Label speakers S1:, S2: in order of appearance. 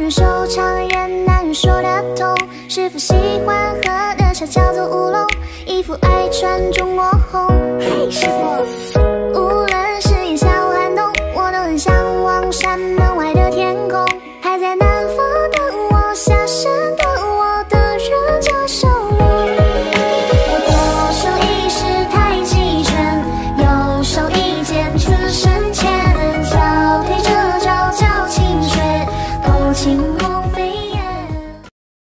S1: 人说唱人难人说得通师傅喜欢喝的茶叫做乌龙衣服爱穿中国红。嘿师傅。无论是炎夏或寒冬我都很向往山门外情。